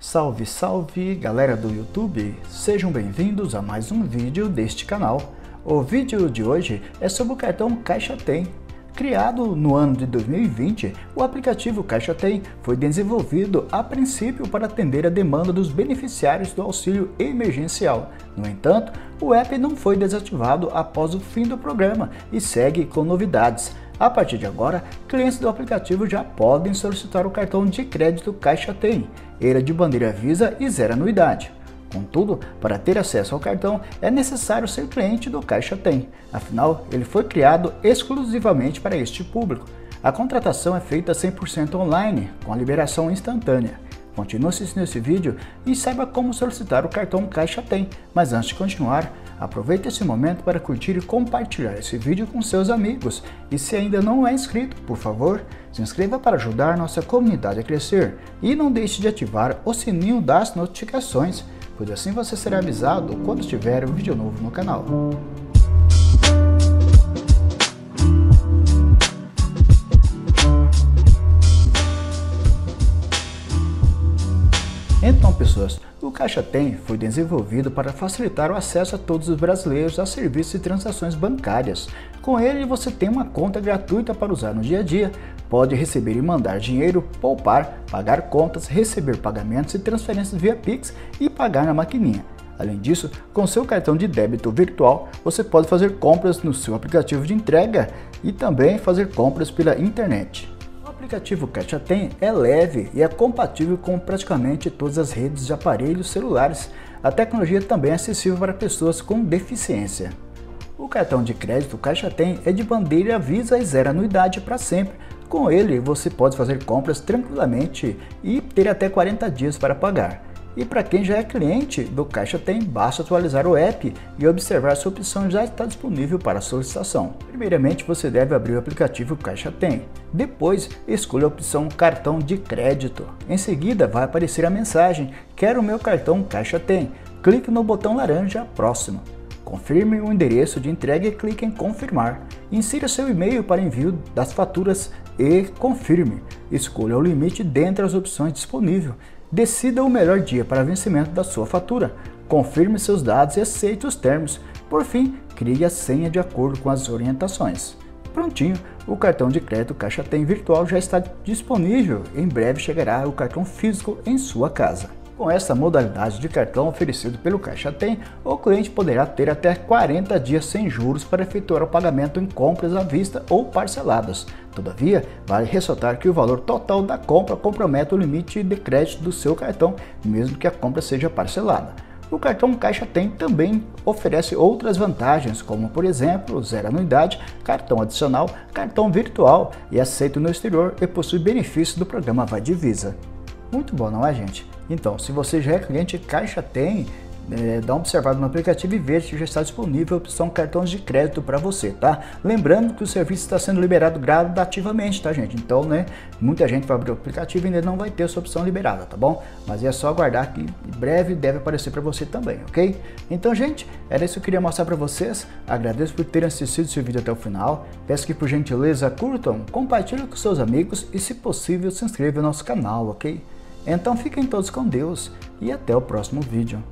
Salve, salve galera do YouTube! Sejam bem-vindos a mais um vídeo deste canal. O vídeo de hoje é sobre o cartão Caixa Tem. Criado no ano de 2020, o aplicativo Caixa Tem foi desenvolvido a princípio para atender a demanda dos beneficiários do auxílio emergencial. No entanto, o app não foi desativado após o fim do programa e segue com novidades. A partir de agora, clientes do aplicativo já podem solicitar o cartão de crédito Caixa Tem. Ele é de bandeira Visa e zero anuidade. Contudo, para ter acesso ao cartão é necessário ser cliente do Caixa Tem, afinal, ele foi criado exclusivamente para este público. A contratação é feita 100% online, com a liberação instantânea. Continue assistindo esse vídeo e saiba como solicitar o cartão Caixa Tem. Mas antes de continuar, aproveite esse momento para curtir e compartilhar esse vídeo com seus amigos. E se ainda não é inscrito, por favor, se inscreva para ajudar nossa comunidade a crescer. E não deixe de ativar o sininho das notificações, pois assim você será avisado quando tiver um vídeo novo no canal. Pessoas, o Caixa Tem foi desenvolvido para facilitar o acesso a todos os brasileiros a serviços e transações bancárias. Com ele, você tem uma conta gratuita para usar no dia a dia, pode receber e mandar dinheiro, poupar, pagar contas, receber pagamentos e transferências via Pix e pagar na maquininha. Além disso, com seu cartão de débito virtual, você pode fazer compras no seu aplicativo de entrega e também fazer compras pela internet aplicativo Caixa Tem é leve e é compatível com praticamente todas as redes de aparelhos celulares. A tecnologia também é acessível para pessoas com deficiência. O cartão de crédito Caixa Tem é de bandeira Visa e zero anuidade para sempre. Com ele, você pode fazer compras tranquilamente e ter até 40 dias para pagar. E para quem já é cliente do Caixa Tem, basta atualizar o app e observar se a opção já está disponível para solicitação. Primeiramente, você deve abrir o aplicativo Caixa Tem. Depois, escolha a opção Cartão de Crédito. Em seguida, vai aparecer a mensagem Quero meu cartão Caixa Tem. Clique no botão laranja Próximo. Confirme o endereço de entrega e clique em Confirmar. Insira seu e-mail para envio das faturas e confirme. Escolha o limite dentre as opções disponíveis Decida o melhor dia para vencimento da sua fatura. Confirme seus dados e aceite os termos. Por fim, crie a senha de acordo com as orientações. Prontinho, o cartão de crédito Caixa Tem virtual já está disponível. Em breve chegará o cartão físico em sua casa. Com essa modalidade de cartão oferecido pelo Caixa Tem, o cliente poderá ter até 40 dias sem juros para efetuar o pagamento em compras à vista ou parceladas. Todavia, vale ressaltar que o valor total da compra compromete o limite de crédito do seu cartão, mesmo que a compra seja parcelada. O cartão Caixa Tem também oferece outras vantagens, como por exemplo, zero anuidade, cartão adicional, cartão virtual e aceito no exterior e possui benefícios do programa Vai Divisa. Muito bom, não é, gente? Então, se você já é cliente Caixa Tem, é, dá uma observada no aplicativo e ver se já está disponível a opção cartões de crédito para você, tá? Lembrando que o serviço está sendo liberado gradativamente, tá, gente? Então, né, muita gente vai abrir o aplicativo e ainda não vai ter essa opção liberada, tá bom? Mas é só aguardar que em breve deve aparecer para você também, ok? Então, gente, era isso que eu queria mostrar para vocês. Agradeço por terem assistido esse vídeo até o final. Peço que, por gentileza, curtam, compartilhem com seus amigos e, se possível, se inscrevam no nosso canal, ok? Então fiquem todos com Deus e até o próximo vídeo.